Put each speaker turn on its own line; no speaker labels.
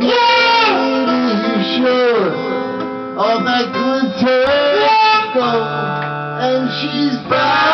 the lady sure that and she's back.